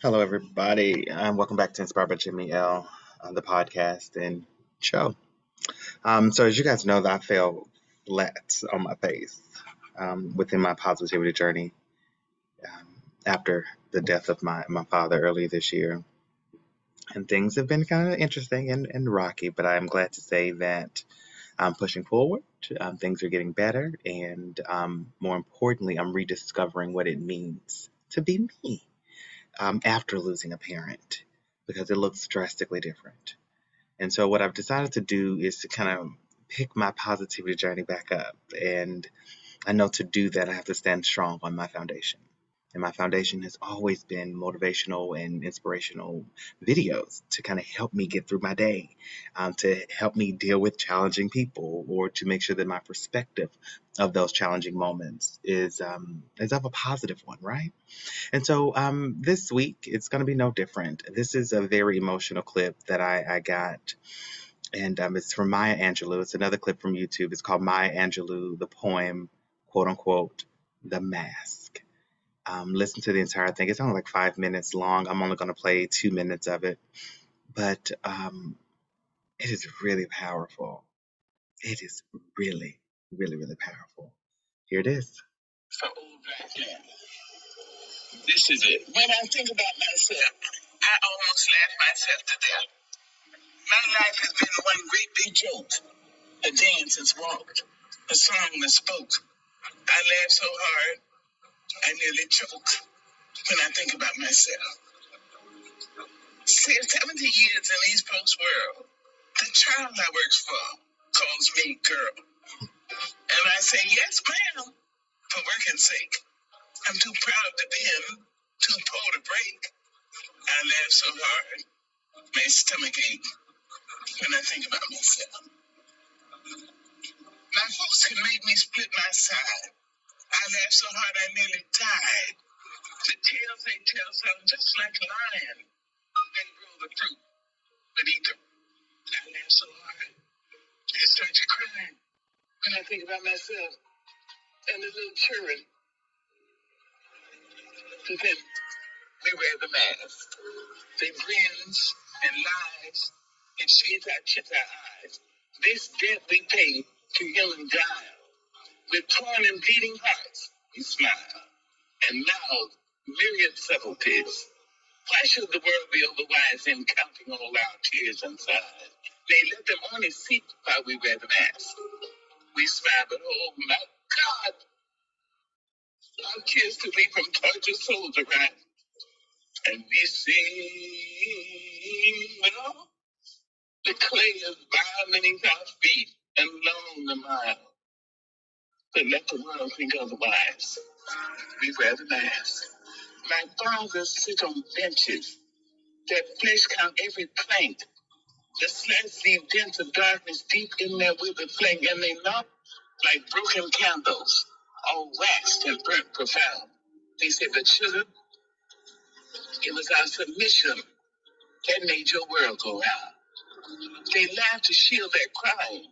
Hello, everybody. Um, welcome back to Inspired by Jimmy L, uh, the podcast and show. Um, so, as you guys know, that I fell flat on my face um, within my positivity journey um, after the death of my, my father earlier this year. And things have been kind of interesting and, and rocky, but I am glad to say that I'm pushing forward. Um, things are getting better. And um, more importantly, I'm rediscovering what it means to be me um, after losing a parent because it looks drastically different. And so, what I've decided to do is to kind of pick my positivity journey back up. And I know to do that, I have to stand strong on my foundation. And my foundation has always been motivational and inspirational videos to kind of help me get through my day, um, to help me deal with challenging people, or to make sure that my perspective of those challenging moments is um, is of a positive one, right? And so um, this week it's going to be no different. This is a very emotional clip that I, I got and um, it's from Maya Angelou. It's another clip from YouTube. It's called Maya Angelou, the poem, quote unquote, The Mask. Um, listen to the entire thing. It's only like five minutes long. I'm only going to play two minutes of it, but um, it is really powerful. It is really, really, really powerful. Here it is. For old black this is it. When I think about myself, I almost laugh myself to death. My life has been one great big joke. A dance has walked, a song has spoke. I laugh so hard, I nearly choke when I think about myself. See, 70 years in these folks' world, the child I works for calls me girl. And I say, yes, ma'am, for working's sake. I'm too proud to bend, too poor to break. I laugh so hard, my stomach ache when I think about myself. My folks can make me split my side. I laughed so hard I nearly died. The tales they tell sound just like lying. They grow the fruit, but eat them. I laugh so hard. I start to cry when I think about myself and the little children. But then we wear the mask. They grins and lies and shades our chips our eyes. This debt we pay to young die. With torn and bleeding hearts, we smile and mouth myriad subtleties. Why should the world be otherwise in counting all our tears and sighs? They let them only see while we wear the mask. We smile, but oh my God, our tears to be from tortured souls arise. And we sing, well, the clay is beneath our feet and long the mile. But let the world think otherwise. We wear the mask. My fathers sit on benches. Their flesh count every plank. The slats leave dents of darkness deep in their withered flank, and they knock like broken candles, all waxed and burnt profound. They said, But children, it was our submission that made your world go round. They laughed to shield their crying.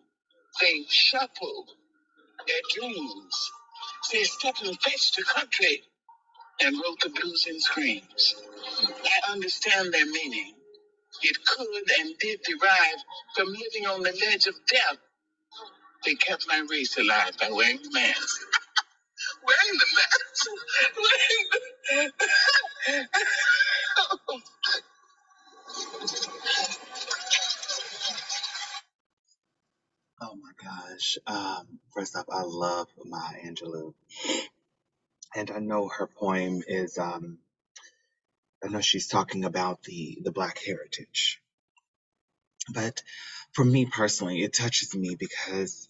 They shuffled their dreams. They stepped and fetched the country and wrote the blues and screams. I understand their meaning. It could and did derive from living on the ledge of death. They kept my race alive by wearing the mask. Wearing the mask? Wearing the... Um, first off, I love Maya Angelou. And I know her poem is, um, I know she's talking about the, the Black heritage. But for me personally, it touches me because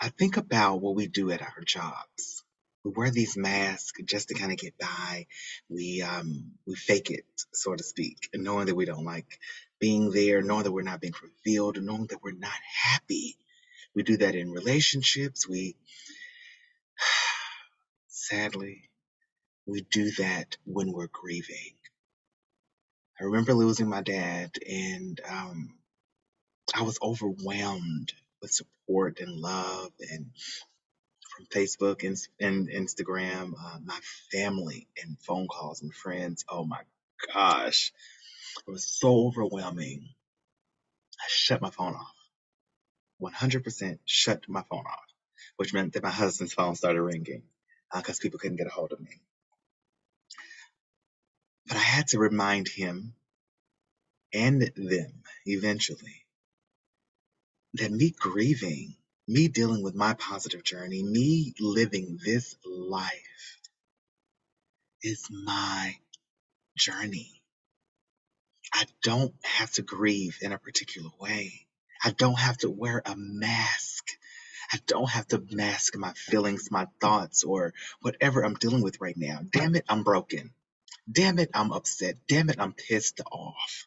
I think about what we do at our jobs. We wear these masks just to kind of get by. We um, we fake it, so to speak, knowing that we don't like being there, knowing that we're not being revealed, knowing that we're not happy. We do that in relationships. We sadly we do that when we're grieving. I remember losing my dad, and um, I was overwhelmed with support and love and from Facebook and, and Instagram, uh, my family and phone calls and friends. Oh my gosh, it was so overwhelming. I shut my phone off. 100% shut my phone off, which meant that my husband's phone started ringing because uh, people couldn't get a hold of me. But I had to remind him and them eventually that me grieving, me dealing with my positive journey, me living this life is my journey. I don't have to grieve in a particular way. I don't have to wear a mask. I don't have to mask my feelings, my thoughts, or whatever I'm dealing with right now. Damn it, I'm broken. Damn it, I'm upset. Damn it, I'm pissed off.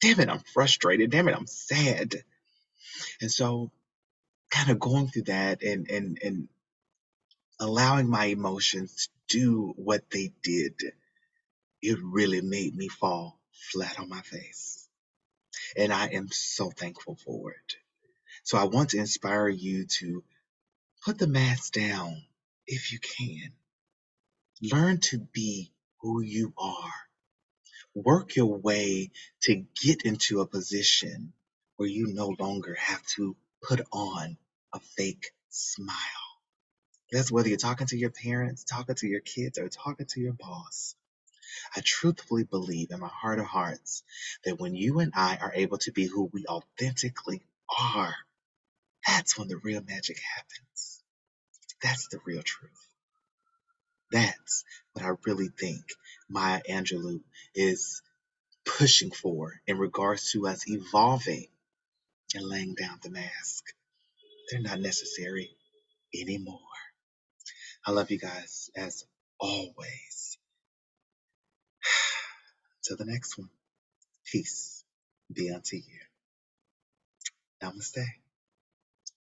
Damn it, I'm frustrated. Damn it, I'm sad. And so, kind of going through that and, and, and allowing my emotions to do what they did, it really made me fall flat on my face. And I am so thankful for it. So I want to inspire you to put the mask down if you can. Learn to be who you are. Work your way to get into a position where you no longer have to put on a fake smile. That's whether you're talking to your parents, talking to your kids, or talking to your boss. I truthfully believe in my heart of hearts that when you and I are able to be who we authentically are, that's when the real magic happens. That's the real truth. That's what I really think Maya Angelou is pushing for in regards to us evolving and laying down the mask. They're not necessary anymore. I love you guys as always. Till the next one, peace be unto you. Namaste.